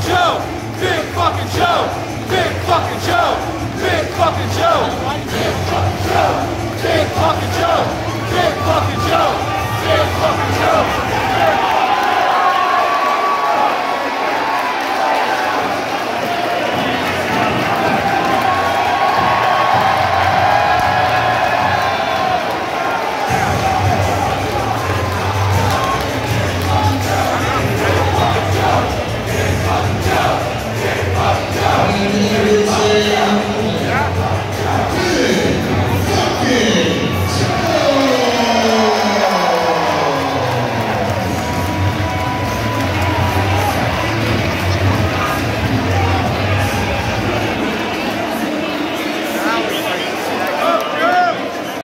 Fucking Joe, Big fucking Joe.